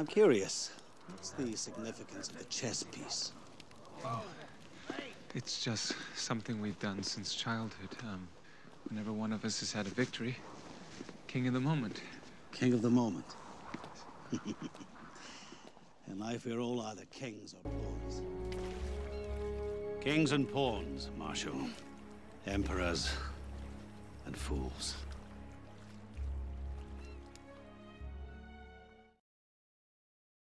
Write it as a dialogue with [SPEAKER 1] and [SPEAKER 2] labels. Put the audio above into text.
[SPEAKER 1] I'm curious. What's the significance of the chess piece?
[SPEAKER 2] Oh, It's just something we've done since childhood. Um, whenever one of us has had a victory, king of the moment.
[SPEAKER 1] King of the moment. In life, we're all either kings or pawns. Kings and pawns, Marshal. Emperors and fools.